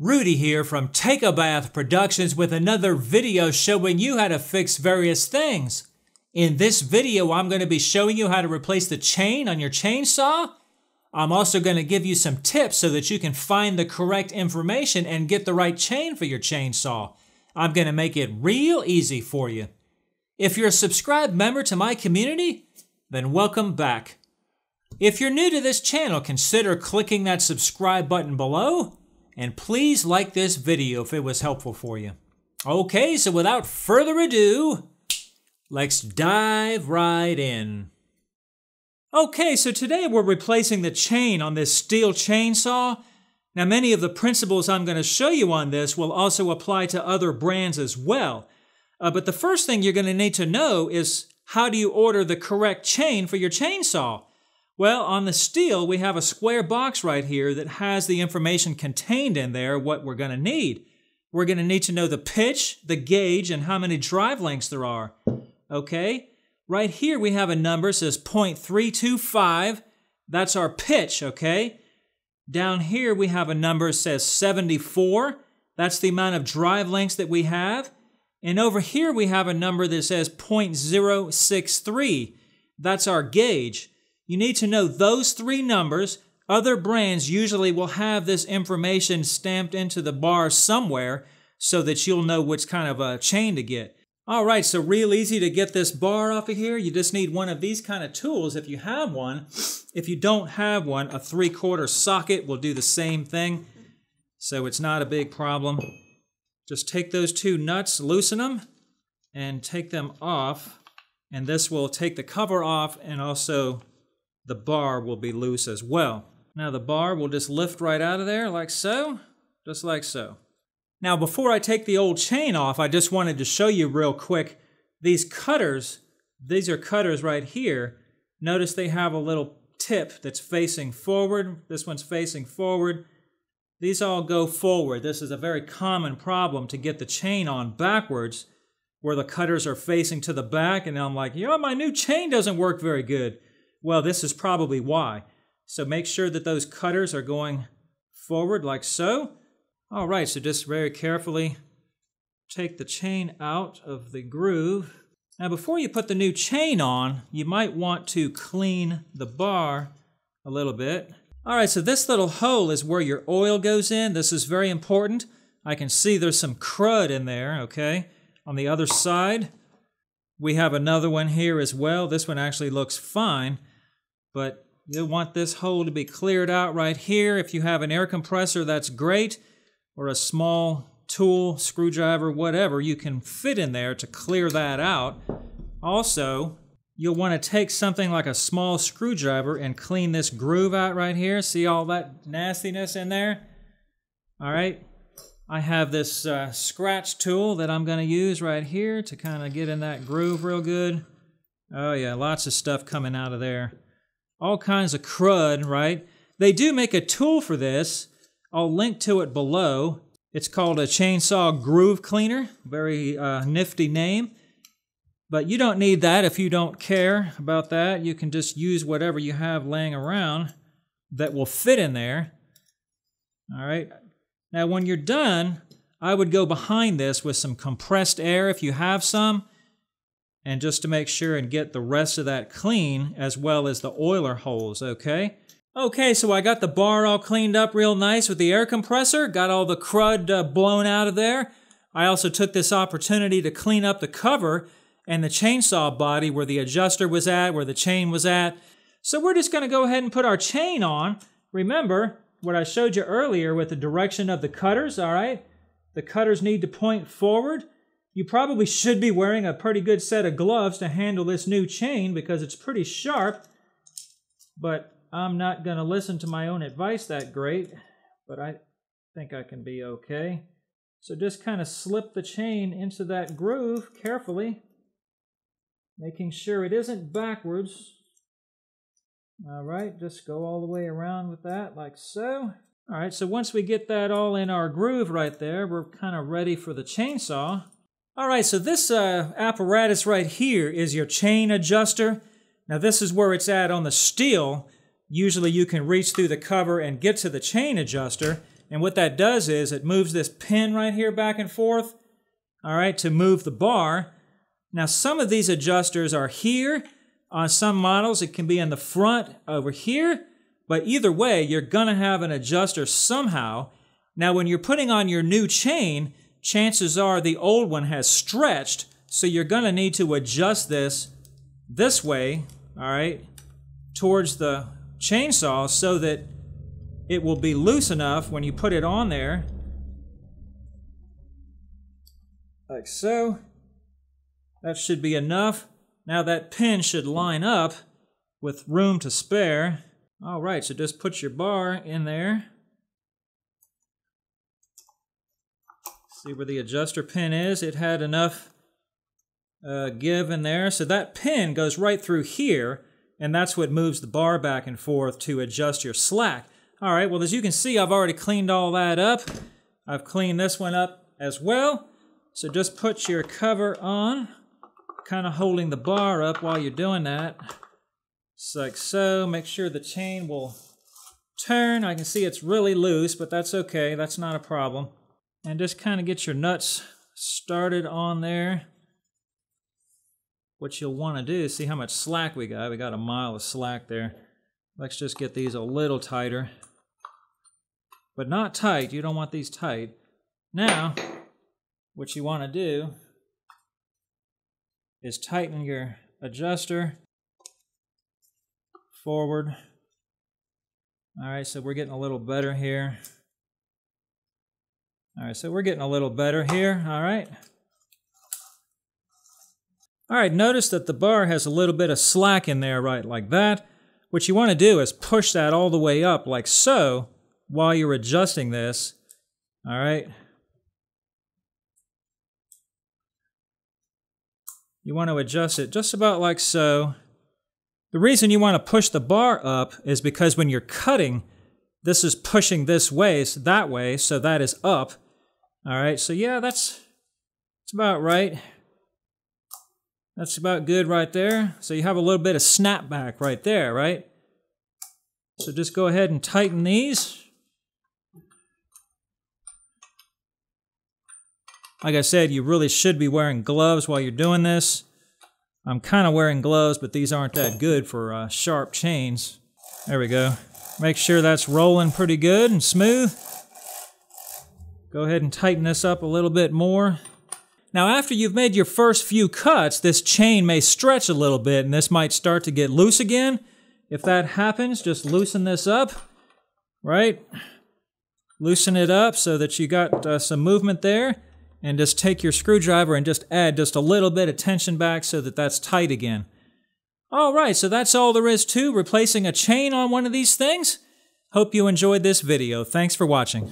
Rudy here from Take a Bath Productions with another video showing you how to fix various things. In this video, I'm going to be showing you how to replace the chain on your chainsaw. I'm also going to give you some tips so that you can find the correct information and get the right chain for your chainsaw. I'm going to make it real easy for you. If you're a subscribed member to my community, then welcome back. If you're new to this channel, consider clicking that subscribe button below and please like this video if it was helpful for you. Okay, so without further ado, let's dive right in. Okay, so today we're replacing the chain on this Stihl chainsaw. Now many of the principles I'm going to show you on this will also apply to other brands as well. Uh, but the first thing you're going to need to know is how do you order the correct chain for your chainsaw? Well, on the Stihl, we have a square box right here that has the information contained in there, what we're going to need. We're going to need to know the pitch, the gauge, and how many drive links there are. Okay? Right here we have a number says 0.325. That's our pitch, okay? Down here we have a number says 74. That's the amount of drive links that we have. And over here we have a number that says 0.063. That's our gauge. You need to know those three numbers. Other brands usually will have this information stamped into the bar somewhere so that you'll know which kind of a chain to get. All right, so real easy to get this bar off of here. You just need one of these kind of tools if you have one. If you don't have one, a three-quarter socket will do the same thing. So it's not a big problem. Just take those two nuts, loosen them, and take them off. And this will take the cover off and also the bar will be loose as well. Now the bar will just lift right out of there like so, just like so. Now before I take the old chain off, I just wanted to show you real quick these cutters. These are cutters right here. Notice they have a little tip that's facing forward. This one's facing forward. These all go forward. This is a very common problem to get the chain on backwards where the cutters are facing to the back and I'm like, you know, my new chain doesn't work very good. Well, this is probably why. So make sure that those cutters are going forward like so. All right, so just very carefully take the chain out of the groove. Now before you put the new chain on, you might want to clean the bar a little bit. All right, so this little hole is where your oil goes in. This is very important. I can see there's some crud in there, okay? On the other side, we have another one here as well. This one actually looks fine but you'll want this hole to be cleared out right here. If you have an air compressor, that's great, or a small tool, screwdriver, whatever, you can fit in there to clear that out. Also, you'll want to take something like a small screwdriver and clean this groove out right here. See all that nastiness in there? All right. I have this uh, scratch tool that I'm going to use right here to kind of get in that groove real good. Oh yeah, lots of stuff coming out of there all kinds of crud, right? They do make a tool for this. I'll link to it below. It's called a chainsaw groove cleaner. Very uh, nifty name. But you don't need that if you don't care about that. You can just use whatever you have laying around that will fit in there. All right. Now, when you're done, I would go behind this with some compressed air if you have some and just to make sure and get the rest of that clean as well as the oiler holes, okay? Okay, so I got the bar all cleaned up real nice with the air compressor, got all the crud uh, blown out of there. I also took this opportunity to clean up the cover and the chainsaw body where the adjuster was at, where the chain was at. So we're just gonna go ahead and put our chain on. Remember what I showed you earlier with the direction of the cutters, all right? The cutters need to point forward. You probably should be wearing a pretty good set of gloves to handle this new chain because it's pretty sharp. But I'm not going to listen to my own advice that great. But I think I can be okay. So just kind of slip the chain into that groove carefully. Making sure it isn't backwards. All right, just go all the way around with that like so. All right, so once we get that all in our groove right there, we're kind of ready for the chainsaw. All right, so this uh, apparatus right here is your chain adjuster. Now this is where it's at on the Stihl. Usually you can reach through the cover and get to the chain adjuster. And what that does is it moves this pin right here back and forth, all right, to move the bar. Now, some of these adjusters are here. On some models, it can be in the front over here. But either way, you're to have an adjuster somehow. Now, when you're putting on your new chain, chances are the old one has stretched, so you're going to need to adjust this this way, all right, towards the chainsaw so that it will be loose enough when you put it on there, like so. That should be enough. Now that pin should line up with room to spare. All right, so just put your bar in there. See where the adjuster pin is? It had enough uh, give in there. So that pin goes right through here, and that's what moves the bar back and forth to adjust your slack. All right, well, as you can see, I've already cleaned all that up. I've cleaned this one up as well. So just put your cover on, kind of holding the bar up while you're doing that. Just like so. Make sure the chain will turn. I can see it's really loose, but that's okay. That's not a problem. And just kind of get your nuts started on there. What you'll want to do is see how much slack we got. We got a mile of slack there. Let's just get these a little tighter. But not tight. You don't want these tight. Now, what you want to do is tighten your adjuster forward. All right, so we're getting a little better here. All right, so we're getting a little better here, all right? All right, notice that the bar has a little bit of slack in there, right, like that. What you want to do is push that all the way up like so while you're adjusting this, all right? You want to adjust it just about like so. The reason you want to push the bar up is because when you're cutting, this is pushing this way, so that way, so that is up. All right, so yeah, that's, that's about right. That's about good right there. So you have a little bit of snapback right there, right? So just go ahead and tighten these. Like I said, you really should be wearing gloves while you're doing this. I'm kind of wearing gloves, but these aren't that good for uh, sharp chains. There we go. Make sure that's rolling pretty good and smooth. Go ahead and tighten this up a little bit more. Now after you've made your first few cuts, this chain may stretch a little bit and this might start to get loose again. If that happens, just loosen this up, right? Loosen it up so that you got uh, some movement there and just take your screwdriver and just add just a little bit of tension back so that that's tight again. All right, so that's all there is to replacing a chain on one of these things. Hope you enjoyed this video. Thanks for watching.